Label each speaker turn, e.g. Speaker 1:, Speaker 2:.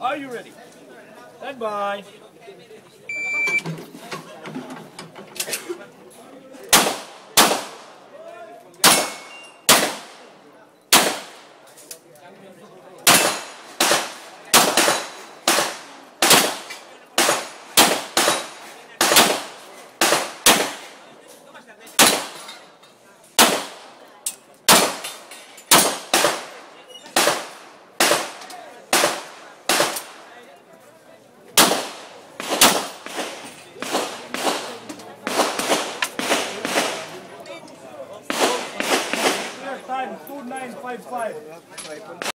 Speaker 1: Are you ready? Stand by. Clear time 2955.